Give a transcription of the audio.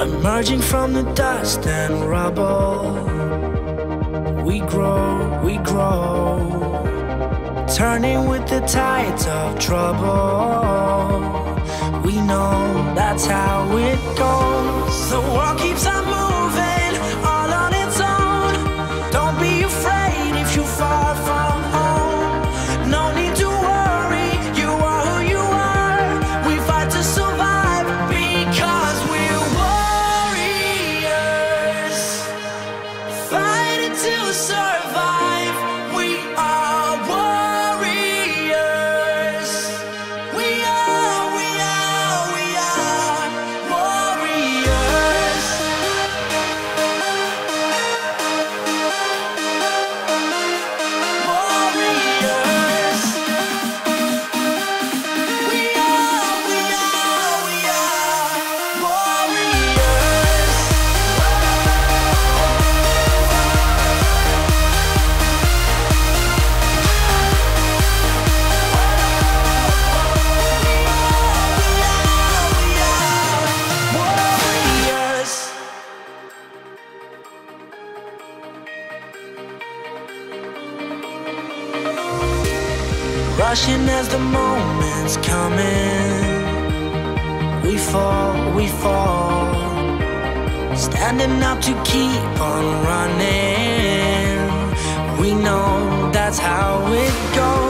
Emerging from the dust and rubble, we grow, we grow. Turning with the tides of trouble, we know that's how it goes. The world keeps on moving, all on its own. Don't be afraid if you fall from Rushing as the moment's coming. We fall, we fall. Standing up to keep on running. We know that's how it goes.